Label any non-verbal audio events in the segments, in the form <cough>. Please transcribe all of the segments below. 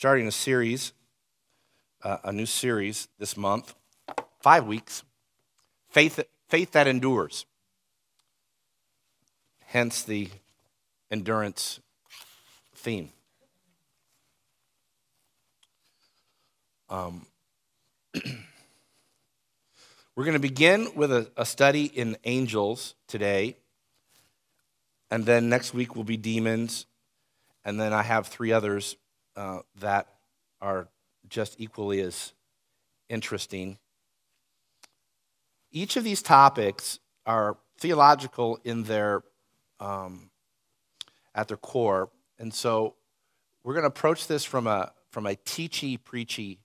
starting a series, uh, a new series this month, five weeks, faith, faith that endures. Hence the endurance theme. Um, <clears throat> we're going to begin with a, a study in angels today, and then next week will be demons, and then I have three others uh, that are just equally as interesting. Each of these topics are theological in their um, at their core, and so we're going to approach this from a from a teachy preachy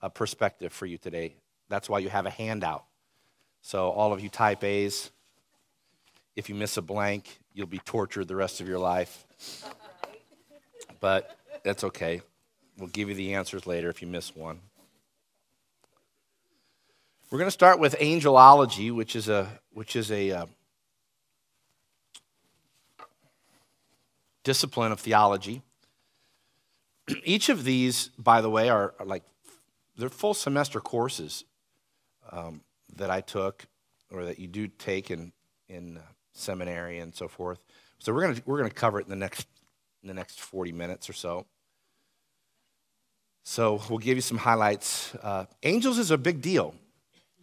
uh, perspective for you today. That's why you have a handout. So all of you type A's, if you miss a blank, you'll be tortured the rest of your life. But that's okay. We'll give you the answers later if you miss one. We're going to start with angelology, which is a which is a uh, discipline of theology. <clears throat> Each of these, by the way, are, are like they're full semester courses um, that I took or that you do take in in uh, seminary and so forth. So we're gonna we're gonna cover it in the next in the next 40 minutes or so. So we'll give you some highlights. Uh, angels is a big deal.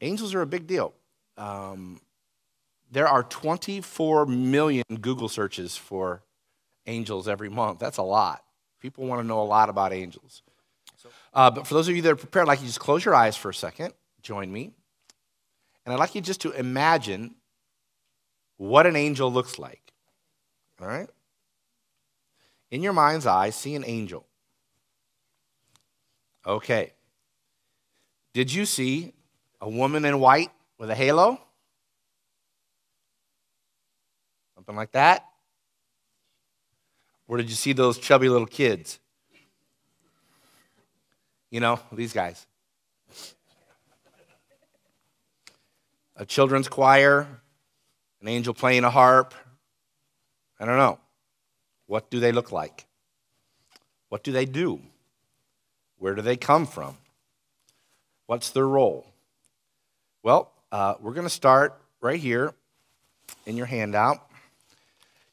Angels are a big deal. Um, there are 24 million Google searches for angels every month. That's a lot. People want to know a lot about angels. Uh, but for those of you that are prepared, I'd like you just close your eyes for a second. Join me. And I'd like you just to imagine what an angel looks like. All right? In your mind's eye, see an angel. Okay. Did you see a woman in white with a halo? Something like that? Where did you see those chubby little kids? You know, these guys. A children's choir, an angel playing a harp. I don't know. What do they look like? What do they do? Where do they come from? What's their role? Well, uh, we're going to start right here in your handout.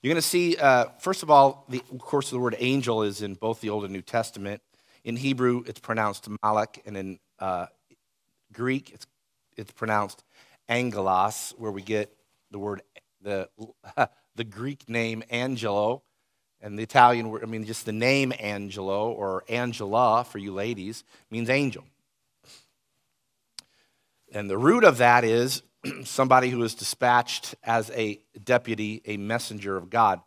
You're going to see, uh, first of all, the, of course, the word angel is in both the Old and New Testament. In Hebrew, it's pronounced malak, and in uh, Greek, it's, it's pronounced angelos, where we get the word, the, <laughs> the Greek name angelo, and the Italian word, I mean, just the name Angelo or Angela for you ladies means angel. And the root of that is <clears throat> somebody who is dispatched as a deputy, a messenger of God.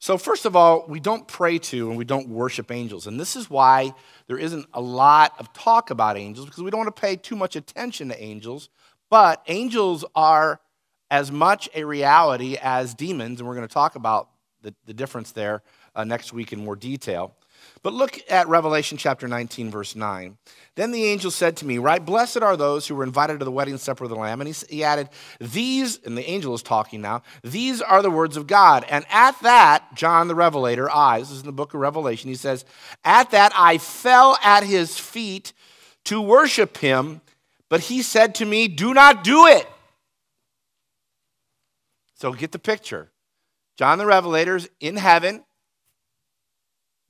So, first of all, we don't pray to and we don't worship angels. And this is why there isn't a lot of talk about angels because we don't want to pay too much attention to angels. But angels are as much a reality as demons, and we're going to talk about the, the difference there uh, next week in more detail. But look at Revelation chapter 19, verse 9. Then the angel said to me, Right, blessed are those who were invited to the wedding supper of the Lamb. And he, he added, These, and the angel is talking now, these are the words of God. And at that, John the Revelator, I, this is in the book of Revelation, he says, At that I fell at his feet to worship him, but he said to me, Do not do it. So get the picture. John the Revelator's in heaven.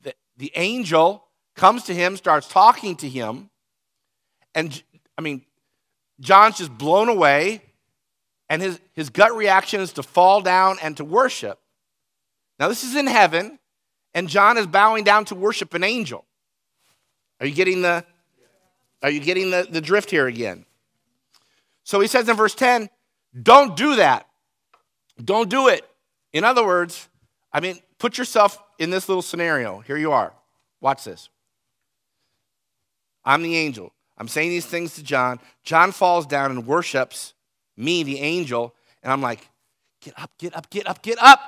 The, the angel comes to him, starts talking to him. And I mean, John's just blown away. And his, his gut reaction is to fall down and to worship. Now, this is in heaven, and John is bowing down to worship an angel. Are you getting the, are you getting the, the drift here again? So he says in verse 10, don't do that. Don't do it. In other words, I mean, put yourself in this little scenario. Here you are. Watch this. I'm the angel. I'm saying these things to John. John falls down and worships me, the angel, and I'm like, get up, get up, get up, get up.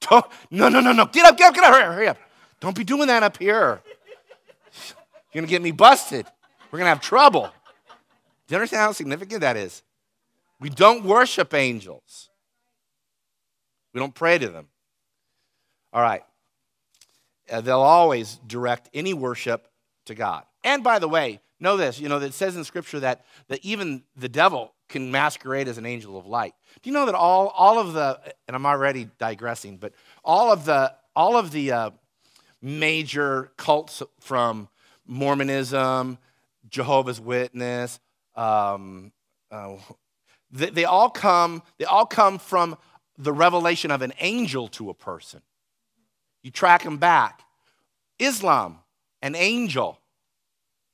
<laughs> Don't, no, no, no, no. Get up, get up, get up. Hurry up, hurry up. Don't be doing that up here. You're going to get me busted. We're going to have trouble. Do you understand how significant that is? We don't worship angels, we don't pray to them. All right. uh, they'll always direct any worship to God. And by the way, know this, you know, that it says in Scripture that, that even the devil can masquerade as an angel of light. Do you know that all, all of the, and I'm already digressing, but all of the, all of the uh, major cults from Mormonism, Jehovah's Witness, um, uh, they, they, all come, they all come from the revelation of an angel to a person. You track them back. Islam, an angel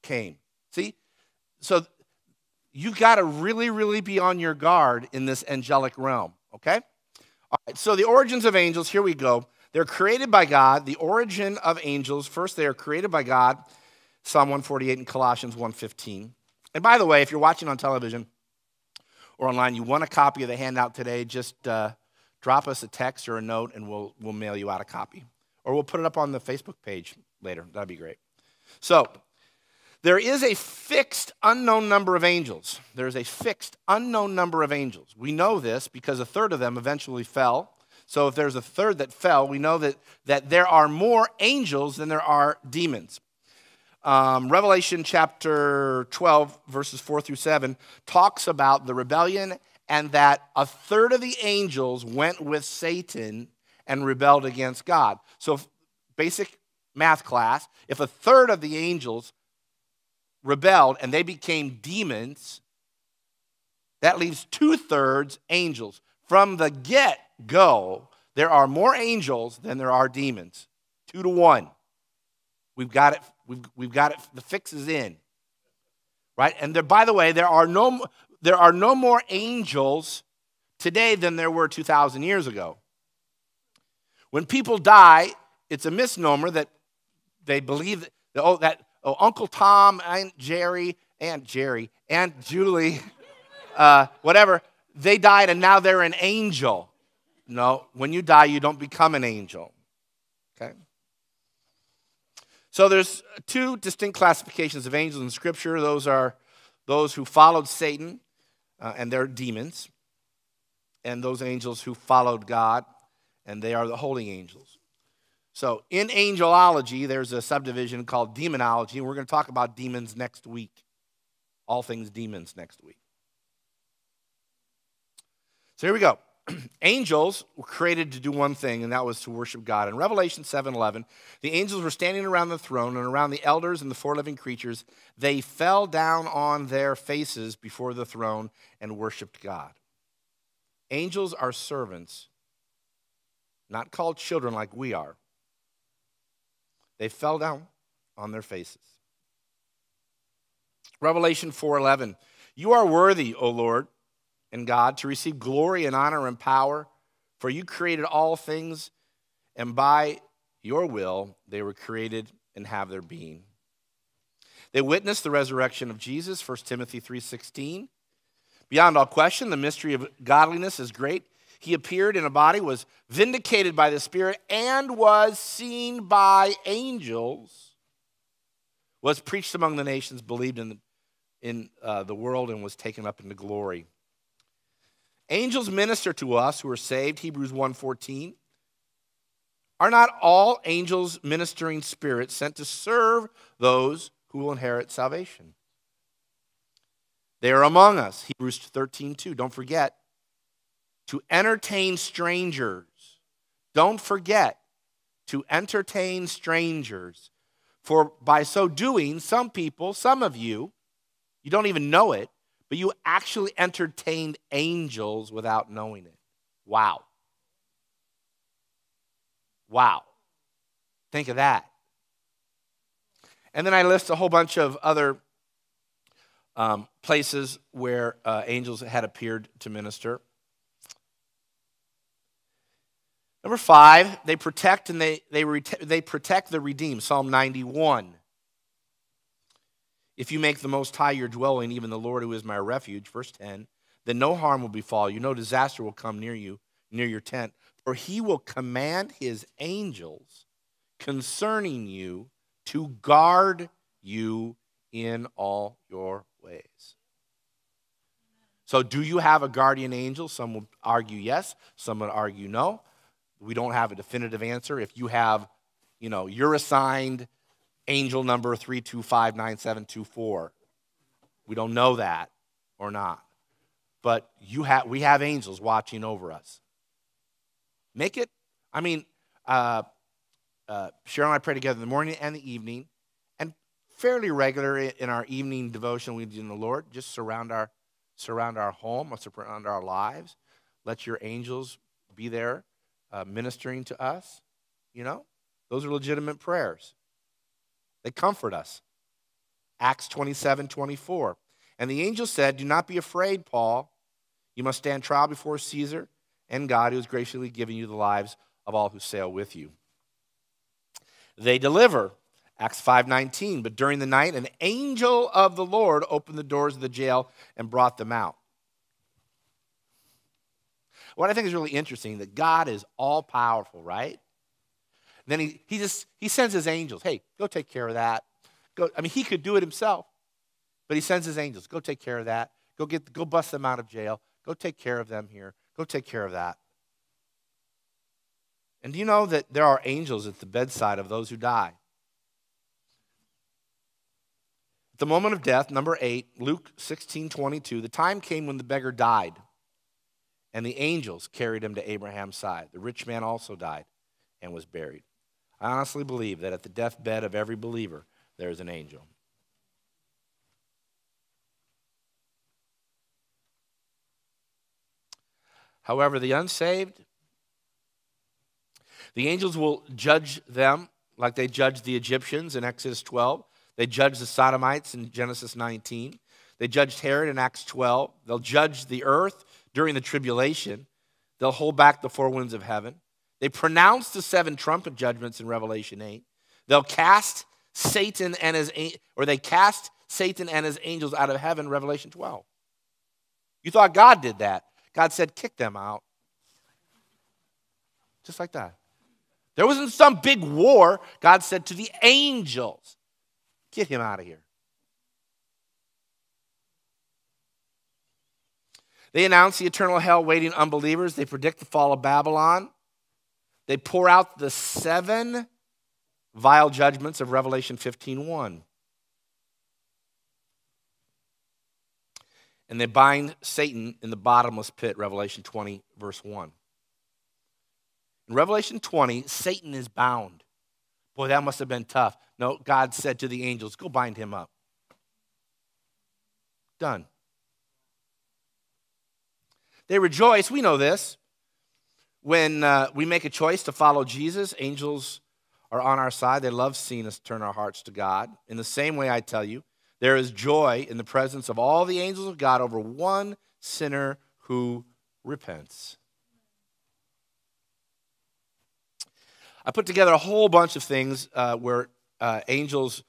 came. See? So you've got to really, really be on your guard in this angelic realm, okay? All right, so the origins of angels, here we go. They're created by God. The origin of angels, first, they are created by God. Psalm 148 and Colossians 1:15. And by the way, if you're watching on television or online, you want a copy of the handout today, just uh, drop us a text or a note and we'll, we'll mail you out a copy. Or we'll put it up on the Facebook page later. That'd be great. So, there is a fixed unknown number of angels. There is a fixed unknown number of angels. We know this because a third of them eventually fell. So if there's a third that fell, we know that, that there are more angels than there are demons. Um, Revelation chapter 12, verses 4 through 7, talks about the rebellion and that a third of the angels went with Satan and rebelled against God. So, basic math class if a third of the angels rebelled and they became demons, that leaves two thirds angels. From the get go, there are more angels than there are demons. Two to one. We've got it, we've, we've got it, the fix is in. Right? And there, by the way, there are, no, there are no more angels today than there were 2,000 years ago. When people die, it's a misnomer that they believe that, oh, that oh, Uncle Tom and Jerry and Jerry and Julie, <laughs> uh, whatever, they died and now they're an angel. No, when you die, you don't become an angel. Okay? So there's two distinct classifications of angels in Scripture. Those are those who followed Satan uh, and they're demons, and those angels who followed God and they are the holy angels. So, in angelology, there's a subdivision called demonology, and we're going to talk about demons next week. All things demons next week. So, here we go. <clears throat> angels were created to do one thing, and that was to worship God. In Revelation 7 11, the angels were standing around the throne and around the elders and the four living creatures. They fell down on their faces before the throne and worshiped God. Angels are servants, not called children like we are. They fell down on their faces. Revelation 4:11 You are worthy, O Lord and God, to receive glory and honor and power, for you created all things, and by your will they were created and have their being. They witnessed the resurrection of Jesus, 1 Timothy 3:16. Beyond all question, the mystery of godliness is great. He appeared in a body, was vindicated by the Spirit, and was seen by angels, was preached among the nations, believed in, in uh, the world, and was taken up into glory. Angels minister to us who are saved, Hebrews 1.14. Are not all angels ministering spirits sent to serve those who will inherit salvation? They are among us, Hebrews 13:2. Don't forget, to entertain strangers. Don't forget to entertain strangers. For by so doing, some people, some of you, you don't even know it, but you actually entertained angels without knowing it. Wow. Wow. Think of that. And then I list a whole bunch of other um, places where uh, angels had appeared to minister. Number five, they protect and they, they, they protect the redeemed. Psalm 91. If you make the Most High your dwelling, even the Lord who is my refuge, verse 10, then no harm will befall you, no disaster will come near you, near your tent. For he will command his angels concerning you to guard you in all your ways. So, do you have a guardian angel? Some would argue yes, some would argue no. We don't have a definitive answer. If you have you know, you're assigned angel number 3259724. We don't know that or not. But you have, we have angels watching over us. Make it, I mean, uh, uh, Cheryl and I pray together in the morning and the evening, and fairly regular in our evening devotion we do in the Lord. Just surround our, surround our home, surround our lives. Let your angels be there uh, ministering to us. You know, those are legitimate prayers. They comfort us. Acts 27 24. And the angel said, Do not be afraid, Paul. You must stand trial before Caesar and God, who has graciously given you the lives of all who sail with you. They deliver. Acts 5:19, but during the night an angel of the Lord opened the doors of the jail and brought them out. What I think is really interesting that God is all powerful, right? Then he, he just he sends his angels. Hey, go take care of that. Go, I mean, he could do it himself, but he sends his angels. Go take care of that. Go get go bust them out of jail. Go take care of them here. Go take care of that. And do you know that there are angels at the bedside of those who die? At the moment of death, number eight, Luke 16 22, the time came when the beggar died, and the angels carried him to Abraham's side. The rich man also died and was buried. I honestly believe that at the deathbed of every believer, there is an angel. However, the unsaved, the angels will judge them like they judged the Egyptians in Exodus 12. They judged the Sodomites in Genesis 19. They judged Herod in Acts 12. They'll judge the earth during the tribulation. They'll hold back the four winds of heaven. They pronounce the seven trumpet judgments in Revelation 8. They'll cast Satan and his or they cast Satan and his angels out of heaven, Revelation 12. You thought God did that. God said, kick them out. Just like that. There wasn't some big war. God said to the angels, get him out of here. They announce the eternal hell waiting unbelievers. They predict the fall of Babylon. They pour out the seven vial judgments of Revelation 15:1. And they bind Satan in the bottomless pit, Revelation 20, verse 1. In Revelation 20, Satan is bound. Boy, that must have been tough. No, God said to the angels, Go bind him up. Done. They rejoice, we know this. When uh, we make a choice to follow Jesus, angels are on our side. They love seeing us turn our hearts to God. In the same way, I tell you, there is joy in the presence of all the angels of God over one sinner who repents. I put together a whole bunch of things uh, where uh, angels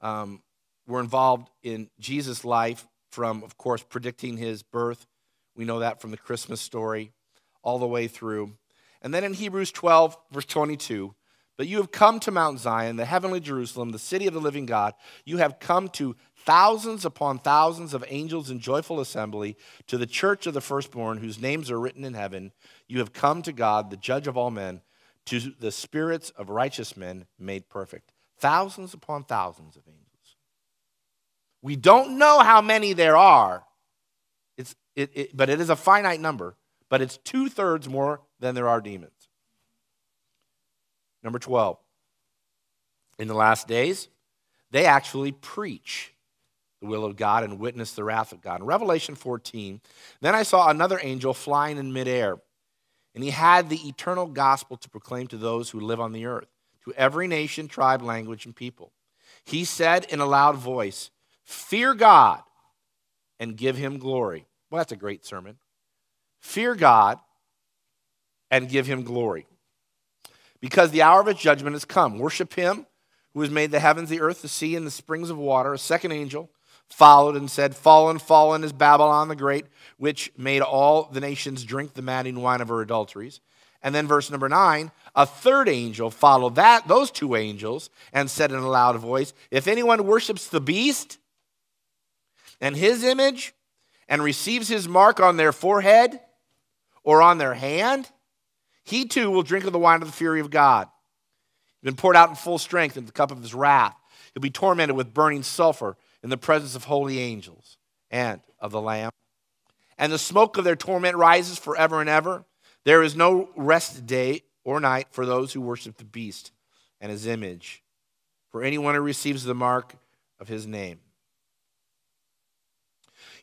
um, were involved in Jesus' life, from, of course, predicting his birth. We know that from the Christmas story all the way through. And then in Hebrews 12, verse 22, but you have come to Mount Zion, the heavenly Jerusalem, the city of the living God. You have come to thousands upon thousands of angels in joyful assembly, to the church of the firstborn, whose names are written in heaven. You have come to God, the judge of all men, to the spirits of righteous men made perfect. Thousands upon thousands of angels. We don't know how many there are, it's, it, it, but it is a finite number, but it's two thirds more than there are demons. Number 12. In the last days, they actually preach the will of God and witness the wrath of God. In Revelation 14, then I saw another angel flying in midair, and he had the eternal gospel to proclaim to those who live on the earth, to every nation, tribe, language, and people. He said in a loud voice, Fear God and give him glory. Well, that's a great sermon. Fear God and give him glory. Because the hour of his judgment has come. Worship him who has made the heavens, the earth, the sea, and the springs of water. A second angel followed and said, Fallen, fallen is Babylon the Great, which made all the nations drink the maddening wine of her adulteries. And then verse number nine, a third angel followed that, those two angels, and said in a loud voice, If anyone worships the beast and his image and receives his mark on their forehead or on their hand, he too will drink of the wine of the fury of God, been poured out in full strength in the cup of his wrath. He'll be tormented with burning sulfur in the presence of holy angels and of the Lamb. And the smoke of their torment rises forever and ever. There is no rest day or night for those who worship the beast and his image, for anyone who receives the mark of his name.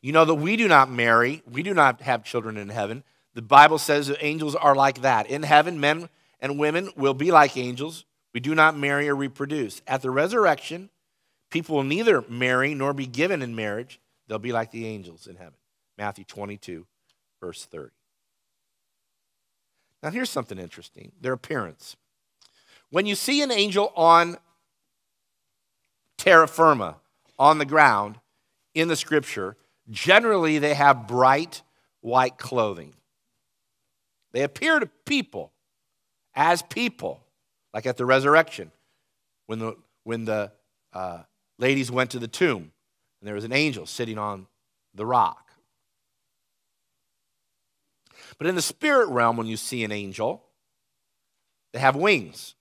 You know that we do not marry, we do not have children in heaven. The Bible says that angels are like that. In heaven, men and women will be like angels. We do not marry or reproduce. At the resurrection, people will neither marry nor be given in marriage. They'll be like the angels in heaven. Matthew 22, verse 30. Now, here's something interesting their appearance. When you see an angel on terra firma, on the ground, in the scripture, generally they have bright white clothing. They appear to people as people, like at the resurrection, when the, when the uh, ladies went to the tomb and there was an angel sitting on the rock. But in the spirit realm, when you see an angel, they have wings.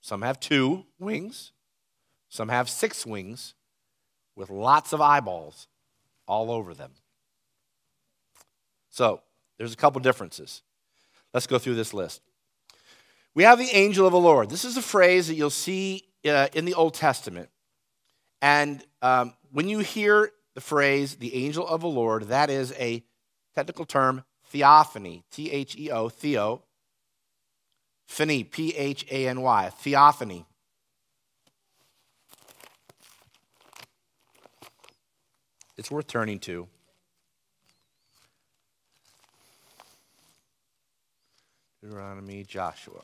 Some have two wings, some have six wings with lots of eyeballs all over them. So, there's a couple differences. Let's go through this list. We have the angel of the Lord. This is a phrase that you'll see uh, in the Old Testament. And um, when you hear the phrase the angel of the Lord, that is a technical term, theophany, T H E O, theo, phany, P H A N Y, theophany. It's worth turning to. Deuteronomy, Joshua.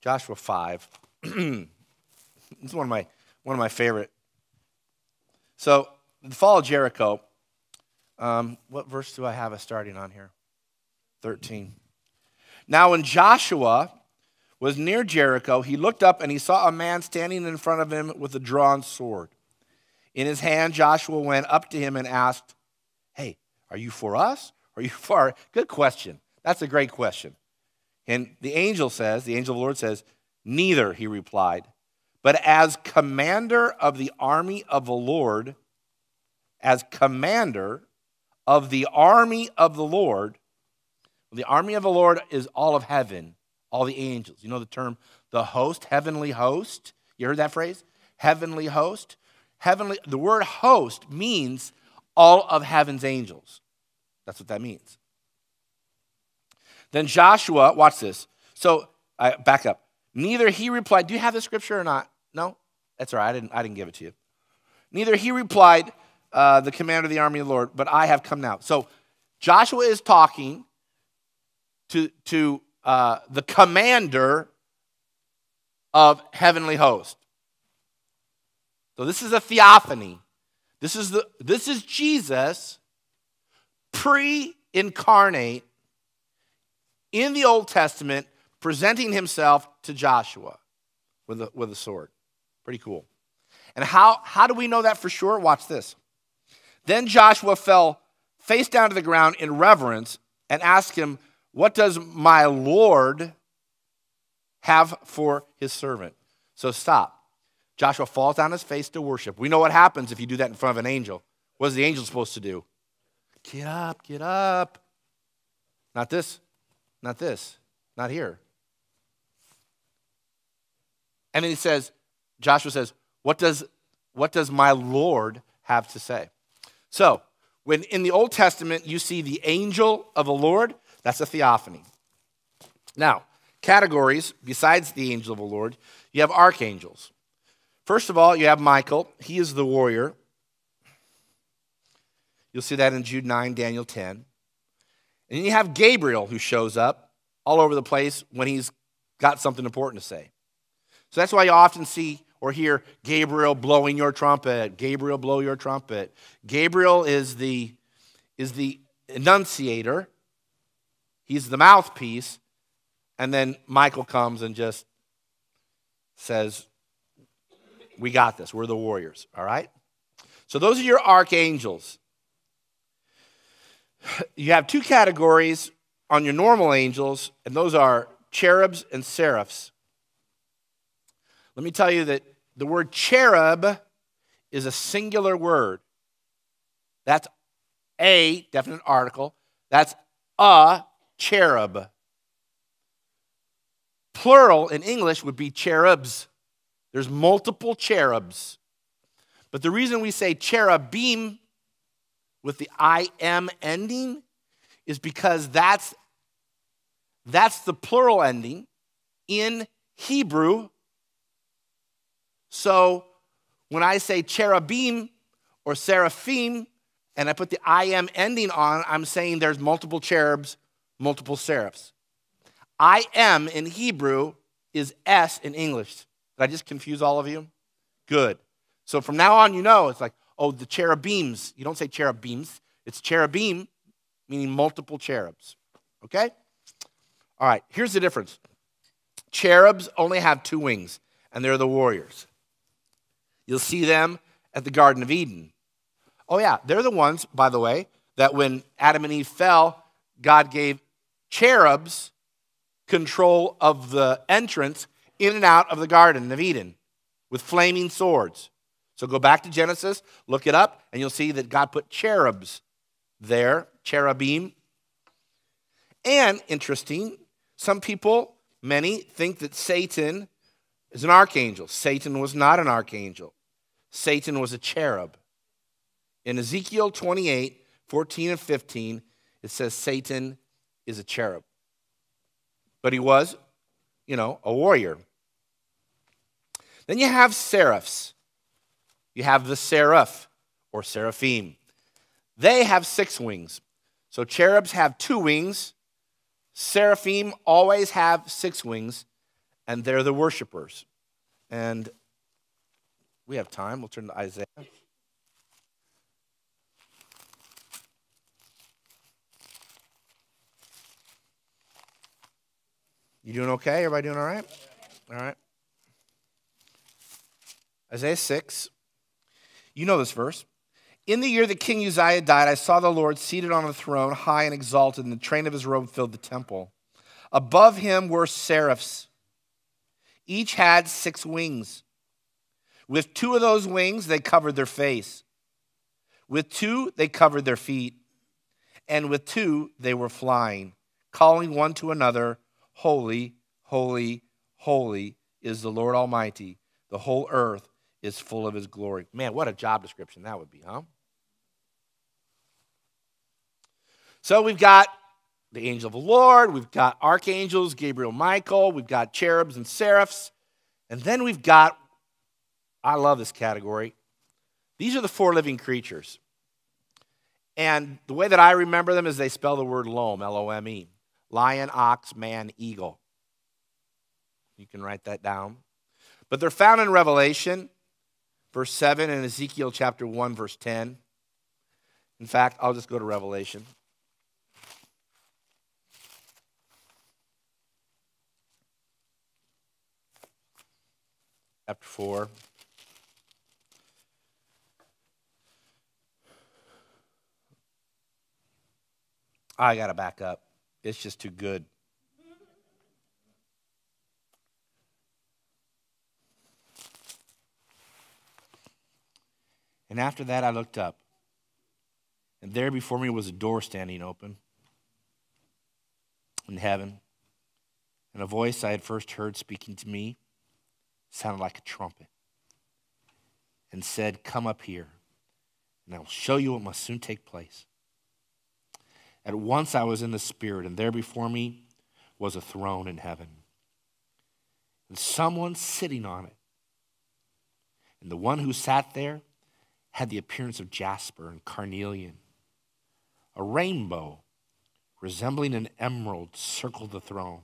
Joshua 5. <clears throat> it's one of my one of my favorite. So, the fall of Jericho. Um, what verse do I have us starting on here? 13. Now, when Joshua was near Jericho, he looked up and he saw a man standing in front of him with a drawn sword. In his hand, Joshua went up to him and asked, Hey, are you for us? Are you <laughs> for? Good question. That's a great question. And the angel says, the angel of the Lord says, Neither, he replied, but as commander of the army of the Lord, as commander of the army of the Lord, the army of the Lord is all of heaven, all the angels. You know the term, the host, heavenly host? You heard that phrase? Heavenly host. Heavenly, the word host means all of heaven's angels. That's what that means. Then Joshua, watch this. So, I back up. Neither he replied, Do you have the scripture or not? No? That's all right. I didn't, I didn't give it to you. Neither he replied, uh, The commander of the army of the Lord, but I have come now. So Joshua is talking to, to uh, the commander of heavenly host. So this is a theophany. This is, the, this is Jesus pre incarnate in the Old Testament presenting himself to Joshua with a, with a sword. Pretty cool. And how, how do we know that for sure? Watch this. Then Joshua fell face down to the ground in reverence and asked him, What does my Lord have for his servant? So stop. Joshua falls down his face to worship. We know what happens if you do that in front of an angel. What is the angel supposed to do? Get up, get up. Not this, not this, not here. And then he says, Joshua says, What does, what does my Lord have to say? So, when in the Old Testament you see the angel of the Lord, that's a theophany. Now, categories besides the angel of the Lord, you have archangels. First of all, you have Michael, he is the warrior. You'll see that in Jude 9, Daniel 10. And you have Gabriel who shows up all over the place when he's got something important to say. So that's why you often see or hear Gabriel blowing your trumpet. Gabriel, blow your trumpet. Gabriel is the, is the enunciator, he's the mouthpiece. And then Michael comes and just says, We got this. We're the warriors, all right? So those are your archangels. You have two categories on your normal angels, and those are cherubs and seraphs. Let me tell you that the word cherub is a singular word. That's a definite article. That's a cherub. Plural in English would be cherubs. There's multiple cherubs. But the reason we say cherubim with the I am ending is because that's that's the plural ending in Hebrew. So when I say cherubim or seraphim and I put the I am ending on, I'm saying there's multiple cherubs, multiple seraphs. I am in Hebrew is S in English. Did I just confuse all of you? Good. So from now on, you know it's like, oh, the cherubims. You don't say cherubims, it's cherubim, meaning multiple cherubs. Okay? All right, here's the difference cherubs only have two wings, and they're the warriors. You'll see them at the Garden of Eden. Oh, yeah, they're the ones, by the way, that when Adam and Eve fell, God gave cherubs control of the entrance in and out of the Garden of Eden with flaming swords. So go back to Genesis, look it up, and you'll see that God put cherubs there, cherubim. And interesting, some people, many, think that Satan is an archangel. Satan was not an archangel, Satan was a cherub. In Ezekiel 28 14 and 15, it says Satan is a cherub. But he was, you know, a warrior. Then you have seraphs. You have the seraph or seraphim. They have six wings. So cherubs have two wings. Seraphim always have six wings, and they're the worshipers. And we have time. We'll turn to Isaiah. You doing okay? Everybody doing all right? All right. Isaiah 6. You know this verse. In the year that King Uzziah died, I saw the Lord seated on a throne, high and exalted, and the train of his robe filled the temple. Above him were seraphs. Each had six wings. With two of those wings, they covered their face. With two, they covered their feet. And with two, they were flying, calling one to another, Holy, holy, holy is the Lord Almighty. The whole earth is full of his glory. Man, what a job description that would be, huh? So we've got the angel of the Lord, we've got archangels, Gabriel, Michael, we've got cherubs and seraphs, and then we've got, I love this category, these are the four living creatures. And the way that I remember them is they spell the word lome, L O M E lion, ox, man, eagle. You can write that down. But they're found in Revelation verse 7 and Ezekiel chapter 1, verse 10. In fact, I'll just go to Revelation. Chapter 4. I got to back up. It's just too good. And after that, I looked up, and there before me was a door standing open in heaven. And a voice I had first heard speaking to me sounded like a trumpet and said, Come up here, and I will show you what must soon take place. At once I was in the Spirit, and there before me was a throne in heaven, and someone sitting on it. And the one who sat there, had the appearance of jasper and carnelian. A rainbow resembling an emerald circled the throne.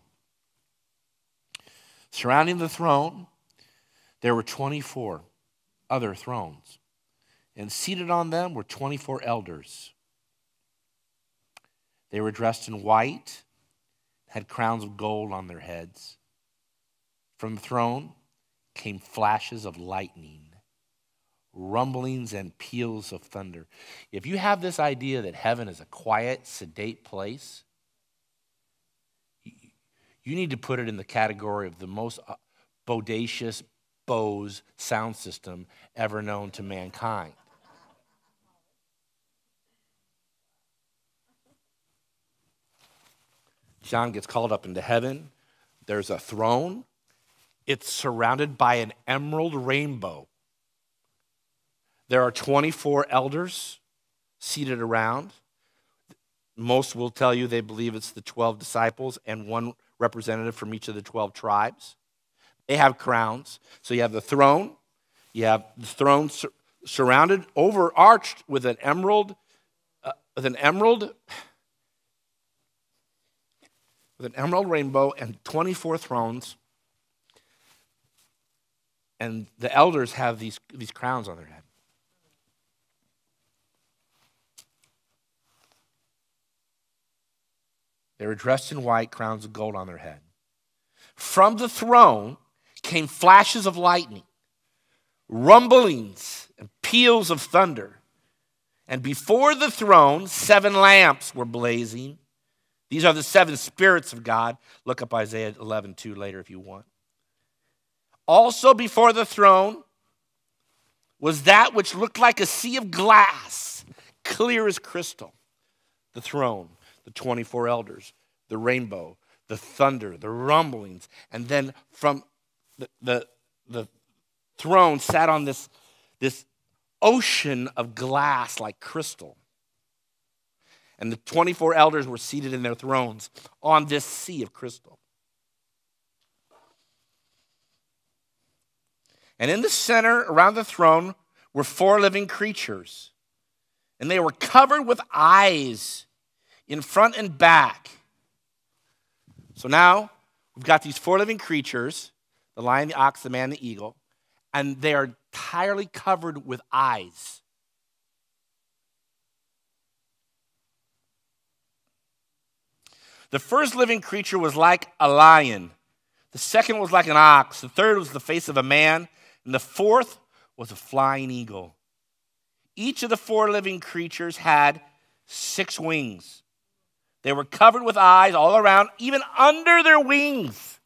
Surrounding the throne, there were 24 other thrones, and seated on them were 24 elders. They were dressed in white, had crowns of gold on their heads. From the throne came flashes of lightning rumblings and peals of thunder. If you have this idea that heaven is a quiet, sedate place, you need to put it in the category of the most uh, bodacious, Bose sound system ever known to mankind. John gets called up into heaven. There's a throne. It's surrounded by an emerald rainbow. There are 24 elders seated around. Most will tell you they believe it's the 12 disciples and one representative from each of the 12 tribes. They have crowns. So you have the throne, you have the throne sur- surrounded, overarched with an emerald, uh, with an emerald, with an emerald rainbow and 24 thrones. And the elders have these, these crowns on their head. They were dressed in white, crowns of gold on their head. From the throne came flashes of lightning, rumblings, and peals of thunder. And before the throne, seven lamps were blazing. These are the seven spirits of God. Look up Isaiah 11 2 later if you want. Also, before the throne was that which looked like a sea of glass, clear as crystal. The throne the 24 elders, the rainbow, the thunder, the rumblings. And then from the, the, the throne sat on this, this ocean of glass like crystal. And the 24 elders were seated in their thrones on this sea of crystal. And in the center, around the throne, were four living creatures. And they were covered with eyes in front and back. So now we've got these four living creatures the lion, the ox, the man, the eagle, and they are entirely covered with eyes. The first living creature was like a lion. The second was like an ox. The third was the face of a man. And the fourth was a flying eagle. Each of the four living creatures had six wings. They were covered with eyes all around, even under their wings.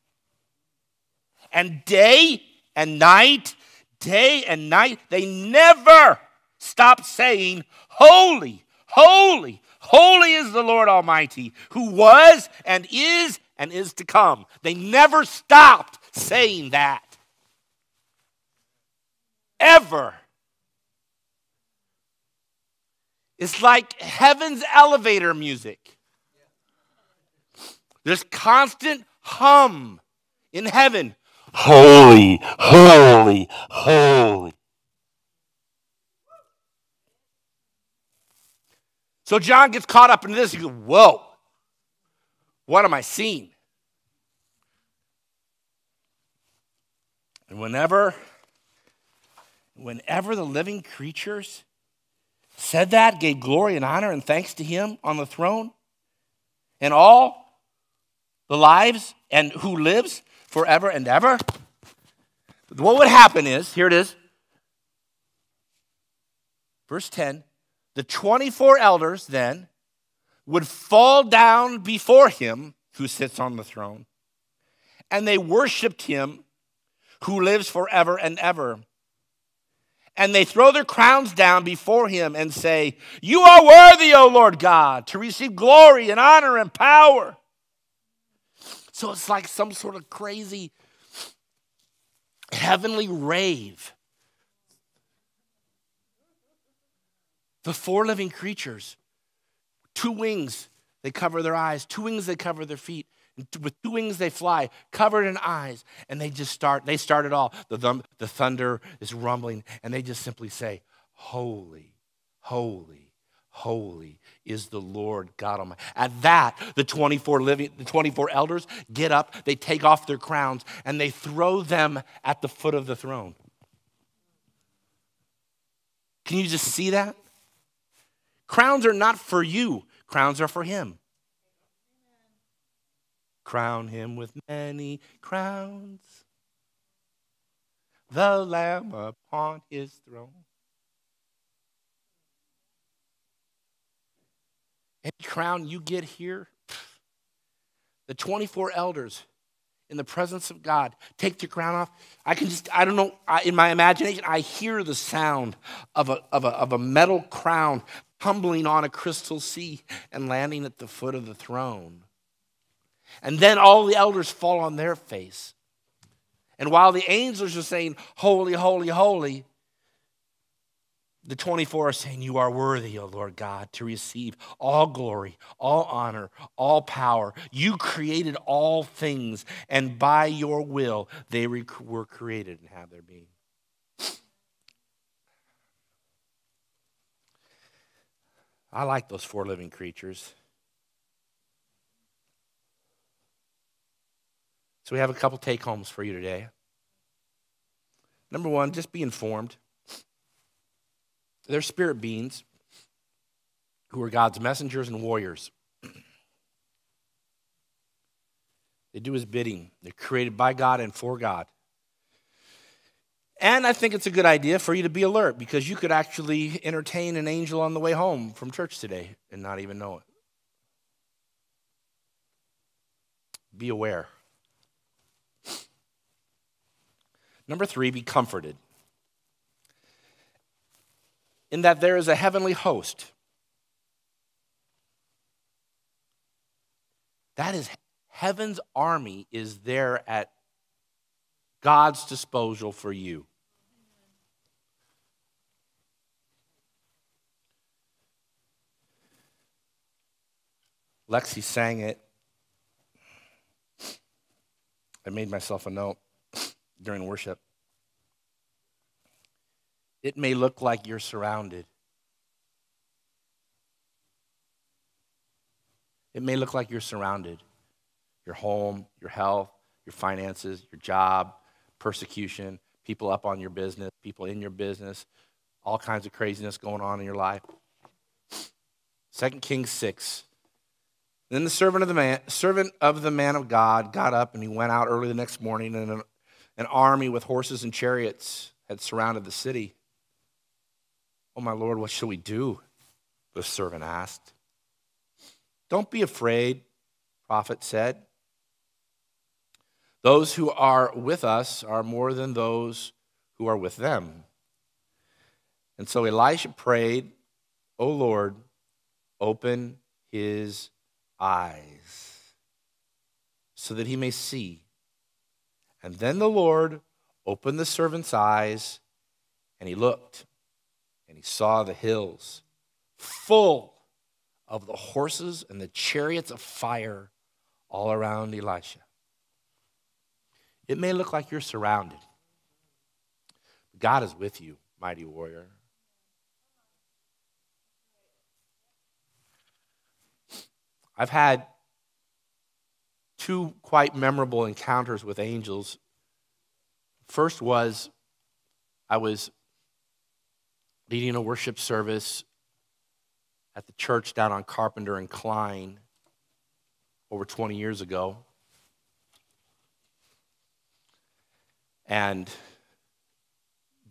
And day and night, day and night, they never stopped saying, Holy, holy, holy is the Lord Almighty, who was and is and is to come. They never stopped saying that. Ever. It's like heaven's elevator music. This constant hum in heaven. Holy, holy, holy. So John gets caught up in this. He goes, Whoa, what am I seeing? And whenever, whenever the living creatures said that, gave glory and honor and thanks to him on the throne, and all the lives and who lives forever and ever, what would happen is here it is. Verse 10 the 24 elders then would fall down before him who sits on the throne, and they worshiped him who lives forever and ever. And they throw their crowns down before him and say, You are worthy, O Lord God, to receive glory and honor and power. So it's like some sort of crazy heavenly rave. The four living creatures, two wings, they cover their eyes, two wings, they cover their feet. And with two wings they fly, covered in eyes, and they just start, they start it all. The, thum, the thunder is rumbling, and they just simply say, Holy, holy, holy is the Lord God Almighty. At that, the 24 living, the 24 elders get up, they take off their crowns, and they throw them at the foot of the throne. Can you just see that? Crowns are not for you, crowns are for him. Crown him with many crowns, the Lamb upon his throne. Any crown you get here, the 24 elders in the presence of God. Take the crown off. I can just, I don't know, I, in my imagination, I hear the sound of a, of, a, of a metal crown tumbling on a crystal sea and landing at the foot of the throne. And then all the elders fall on their face. And while the angels are saying, Holy, holy, holy, the 24 are saying, You are worthy, O Lord God, to receive all glory, all honor, all power. You created all things, and by your will they were created and have their being. I like those four living creatures. So we have a couple take homes for you today. Number one, just be informed. They're spirit beings who are God's messengers and warriors. They do his bidding. They're created by God and for God. And I think it's a good idea for you to be alert because you could actually entertain an angel on the way home from church today and not even know it. Be aware. Number three, be comforted. In that there is a heavenly host. That is, heaven's army is there at God's disposal for you. Lexi sang it. I made myself a note during worship. It may look like you're surrounded. It may look like you're surrounded. Your home, your health, your finances, your job, persecution, people up on your business, people in your business, all kinds of craziness going on in your life. 2 Kings 6. Then the servant of the man, servant of the man of God got up and he went out early the next morning, and an, an army with horses and chariots had surrounded the city. Oh, my Lord, what shall we do? The servant asked. Don't be afraid, prophet said. Those who are with us are more than those who are with them. And so Elisha prayed, O Lord, open his eyes so that he may see. And then the Lord opened the servant's eyes, and he looked, and he saw the hills full of the horses and the chariots of fire all around Elisha. It may look like you're surrounded. but God is with you, mighty warrior. I've had two quite memorable encounters with angels. First was I was leading a worship service at the church down on Carpenter and Klein over 20 years ago. And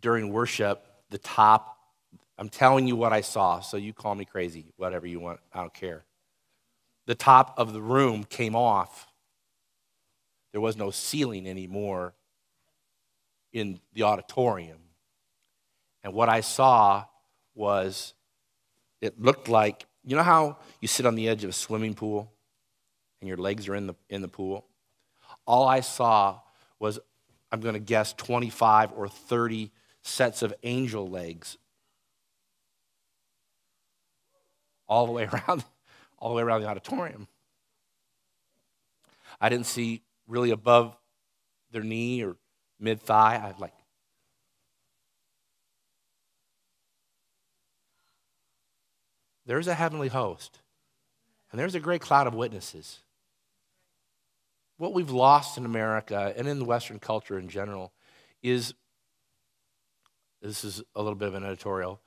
during worship, the top, I'm telling you what I saw, so you call me crazy, whatever you want, I don't care. The top of the room came off. There was no ceiling anymore in the auditorium. And what I saw was it looked like, you know how you sit on the edge of a swimming pool and your legs are in the, in the pool? All I saw was I'm going to guess 25 or 30 sets of angel legs all the way <laughs> around all the way around the auditorium. I didn't see really above their knee or mid thigh. I like There's a heavenly host. And there's a great cloud of witnesses what we've lost in America and in the Western culture in general is this is a little bit of an editorial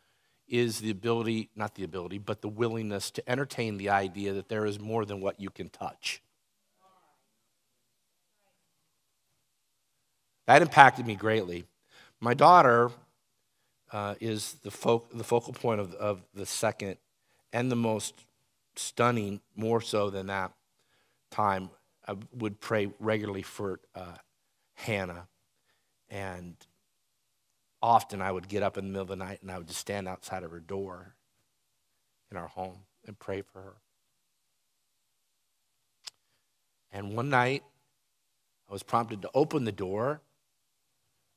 is the ability, not the ability, but the willingness to entertain the idea that there is more than what you can touch. That impacted me greatly. My daughter uh, is the, fo- the focal point of, of the second and the most stunning, more so than that time I would pray regularly for uh, Hannah. And often I would get up in the middle of the night and I would just stand outside of her door in our home and pray for her. And one night, I was prompted to open the door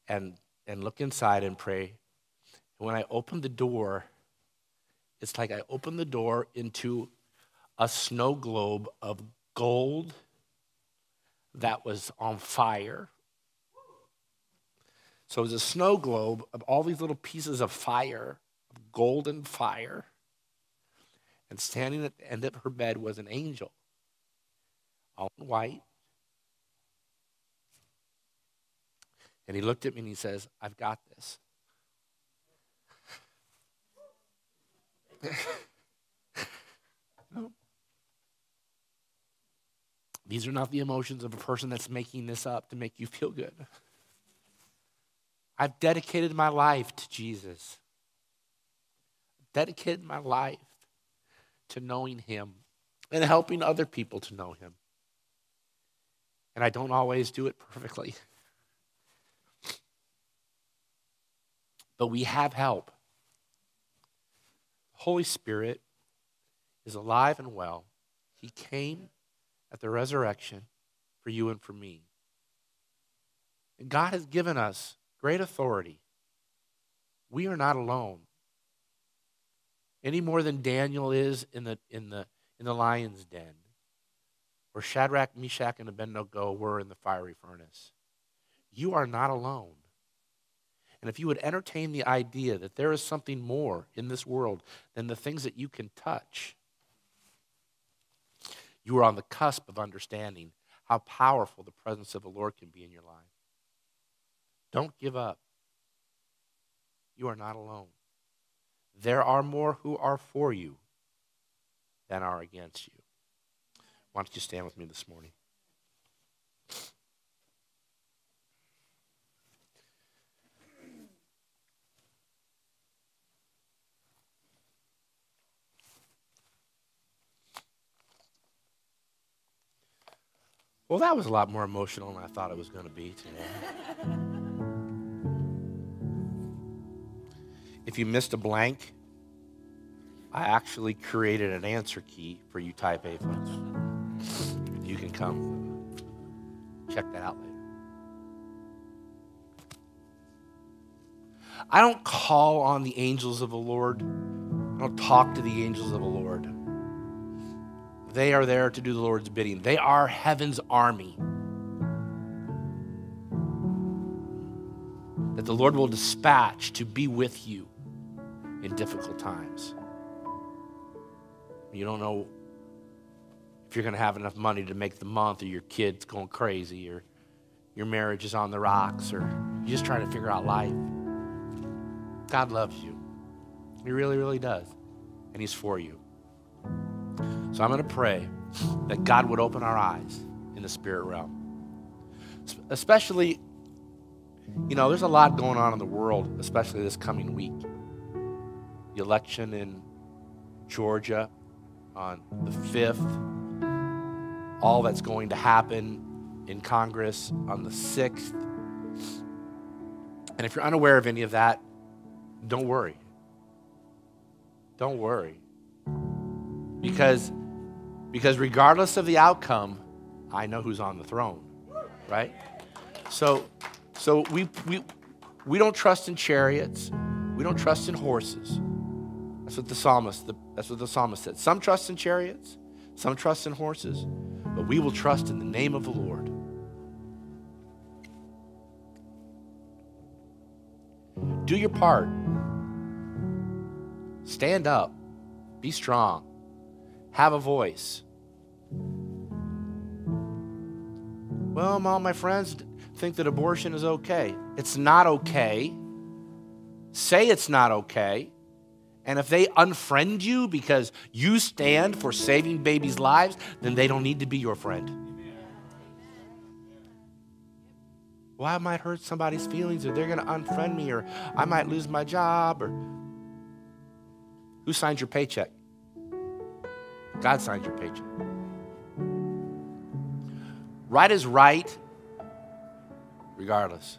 and, and look inside and pray. And when I opened the door, it's like I opened the door into a snow globe of gold that was on fire. So it was a snow globe of all these little pieces of fire, of golden fire. And standing at the end of her bed was an angel, all in white. And he looked at me and he says, I've got this. <laughs> no. These are not the emotions of a person that's making this up to make you feel good. I've dedicated my life to Jesus. Dedicated my life to knowing Him and helping other people to know Him. And I don't always do it perfectly. <laughs> But we have help. Holy Spirit is alive and well. He came at the resurrection for you and for me. And God has given us great authority. We are not alone. Any more than Daniel is in the, in the, in the lion's den, or Shadrach, Meshach, and Abednego were in the fiery furnace. You are not alone. And if you would entertain the idea that there is something more in this world than the things that you can touch, you are on the cusp of understanding how powerful the presence of the Lord can be in your life. Don't give up. You are not alone. There are more who are for you than are against you. Why don't you stand with me this morning? Well, that was a lot more emotional than I thought it was going to be today. if you missed a blank, I actually created an answer key for you type A folks. You can come check that out later. I don't call on the angels of the Lord. I don't talk to the angels of the Lord. They are there to do the Lord's bidding. They are heaven's army. That the Lord will dispatch to be with you in difficult times. You don't know if you're going to have enough money to make the month, or your kid's going crazy, or your marriage is on the rocks, or you're just trying to figure out life. God loves you. He really, really does. And He's for you. So I'm going to pray that God would open our eyes in the spirit realm. Especially, you know, there's a lot going on in the world, especially this coming week. The election in Georgia on the 5th, all that's going to happen in Congress on the 6th. And if you're unaware of any of that, don't worry. Don't worry. Because because regardless of the outcome, I know who's on the throne, right? So, so we, we, we don't trust in chariots. We don't trust in horses. That's what the psalmist, the, that's what the psalmist said. Some trust in chariots, some trust in horses, but we will trust in the name of the Lord. Do your part. Stand up. Be strong have a voice. Well, all my friends think that abortion is okay. It's not okay. Say it's not okay. And if they unfriend you because you stand for saving babies' lives, then they don't need to be your friend. Well, I might hurt somebody's feelings, or they're going to unfriend me, or I might lose my job, or who signs your paycheck? God signs your paycheck. Right is right, regardless.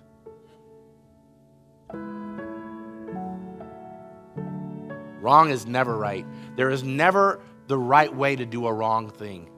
Wrong is never right. There is never the right way to do a wrong thing.